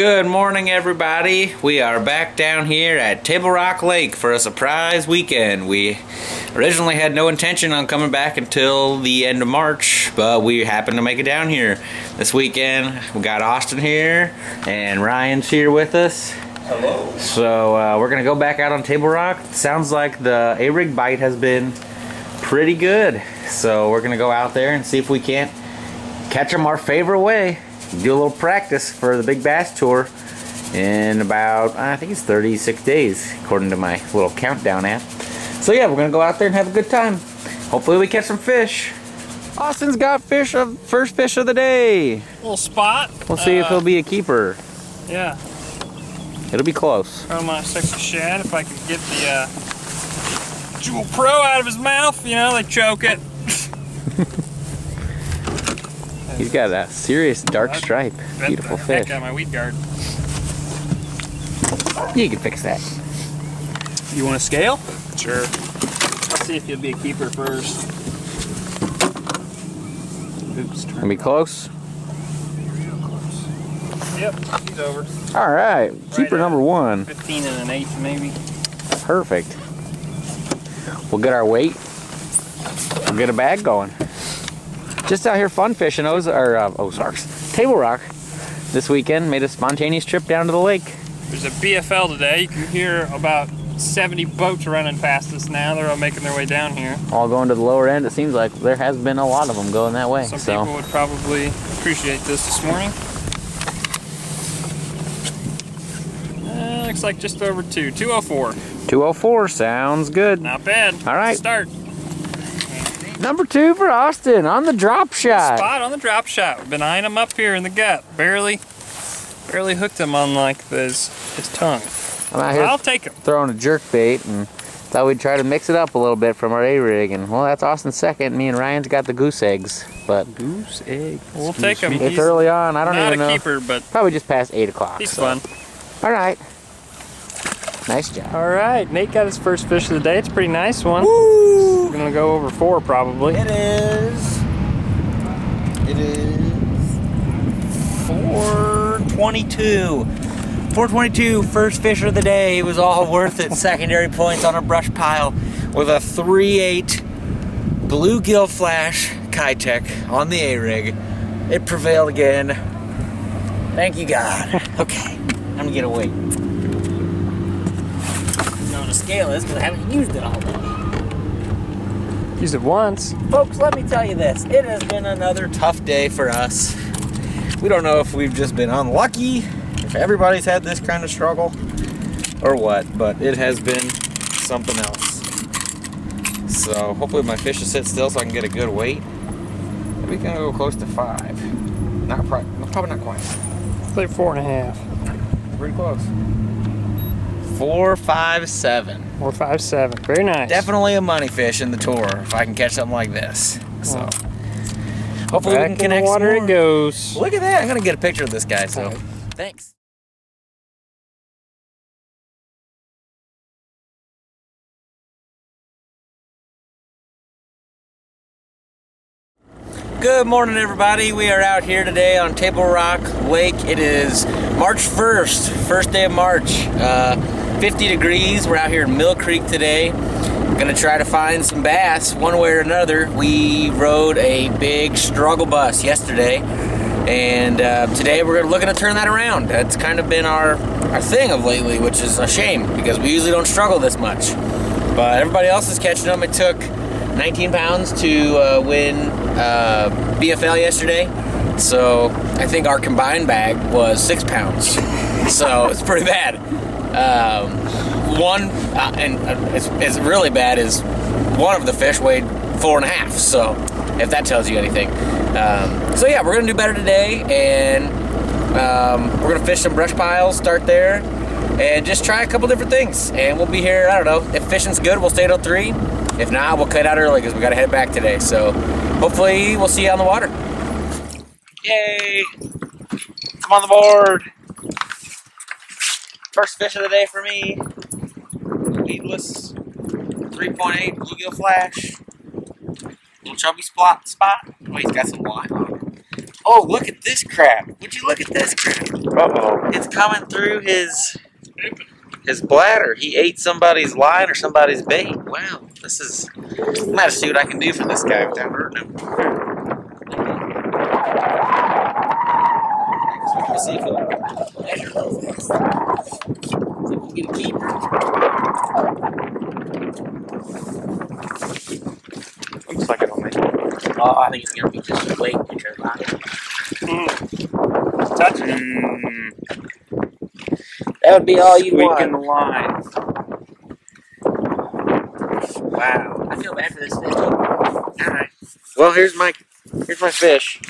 Good morning, everybody. We are back down here at Table Rock Lake for a surprise weekend. We originally had no intention on coming back until the end of March, but we happened to make it down here this weekend. We got Austin here, and Ryan's here with us. Hello. So uh, we're gonna go back out on Table Rock. Sounds like the A-rig bite has been pretty good. So we're gonna go out there and see if we can't catch them our favorite way. Do a little practice for the Big Bass Tour in about, I think it's 36 days, according to my little countdown app. So yeah, we're gonna go out there and have a good time. Hopefully we catch some fish. Austin's got fish of first fish of the day. Little spot. We'll see if Uh, he'll be a keeper. Yeah. It'll be close. Throw my sexy shad if I can get the uh, Jewel Pro out of his mouth. You know, they choke it. He's got a serious dark That- stripe. Bent Beautiful the fish. Heck out my weed guard. You can fix that. You want to scale? Sure. Let's see if you'll be a keeper first. Oops. Gonna be close. Yep, he's over. All right, keeper at- number one. 15 and an eighth, maybe. Perfect. We'll get our weight. We'll get a bag going. Just out here fun fishing Oz or uh, Ozarks, Table Rock this weekend. Made a spontaneous trip down to the lake. There's a BFL today. You can hear about 70 boats running past us now. They're all making their way down here. All going to the lower end. It seems like there has been a lot of them going that way. Some so people would probably appreciate this this morning. Uh, looks like just over two. 204. 204 sounds good. Not bad. All right. Start. Number two for Austin on the drop shot. Spot on the drop shot. We've been eyeing him up here in the gut. Barely, barely hooked him on like his, his tongue. I'm out here I'll take him. throwing a jerk bait and thought we'd try to mix it up a little bit from our A-rig and well that's Austin's second. Me and Ryan's got the goose eggs. But goose egg. We'll take him. It's He's early on. I don't not even a know. keeper, but Probably just past eight o'clock. he's so. fun. All right. Nice job. All right, Nate got his first fish of the day. It's a pretty nice one. We're gonna go over four probably. It is. It is 422. 422, first fish of the day. It was all worth it. Secondary points on a brush pile with a 3.8 bluegill flash Keitech on the A-rig. It prevailed again. Thank you, God. Okay, I'm gonna get a weight. Know what a scale is because I haven't used it all day. Used it once. Folks, let me tell you this. It has been another tough day for us. We don't know if we've just been unlucky, if everybody's had this kind of struggle, or what, but it has been something else. So hopefully my fish will sit still so I can get a good weight. Maybe gonna go close to five. Not pro- probably not quite. It's like four and a half. Pretty close. Four, five, seven. Four, five, seven. Very nice. Definitely a money fish in the tour if I can catch something like this. So hopefully Back we can in the connect some water more. it goes. Look at that. I'm gonna get a picture of this guy. So Alright. thanks. Good morning, everybody. We are out here today on Table Rock Lake. It is March 1st, first day of March. Uh, 50 degrees. We're out here in Mill Creek today. Gonna try to find some bass one way or another. We rode a big struggle bus yesterday, and uh, today we're looking to turn that around. That's kind of been our our thing of lately, which is a shame because we usually don't struggle this much. But everybody else is catching them. It took 19 pounds to uh, win uh, BFL yesterday. So I think our combined bag was six pounds. So it's pretty bad. Um, one, uh, and uh, it's, it's really bad, is one of the fish weighed four and a half. So if that tells you anything. Um, so yeah, we're gonna do better today, and um, we're gonna fish some brush piles, start there, and just try a couple different things. And we'll be here. I don't know if fishing's good, we'll stay till three. If not, we'll cut out early because we gotta head back today. So hopefully, we'll see you on the water. Yay! I'm on the board. First fish of the day for me. Weedless 3.8 bluegill flash. Little chubby spot spot. Oh, he's got some line on. Oh, look at this crap. Would you look at this crap? Uh-oh. It's coming through his his bladder. He ate somebody's line or somebody's bait. Wow, this is. I'm gonna see what I can do for this guy without hurting him. Let's see if can measure fast. See if we can get a keeper. Looks like it'll make it. Oh, I think it's gonna be just a weight because I Touch it. Mm. That would be all you want. the line. Wow. I feel bad for this fish. Alright. Well, here's my here's my fish.